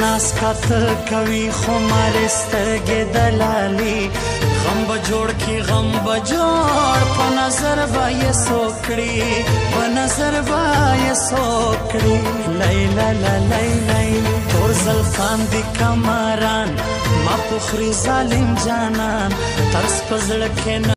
ناس کاته کوي خو مارستګې دلالي غم به جوړ کی غم به جوړ په نظر وای سوکړي په نظر وای سوکړي لیلا لیلا تور زلفان دی کمران ما پخری ظالم جانان ترس پزړ کې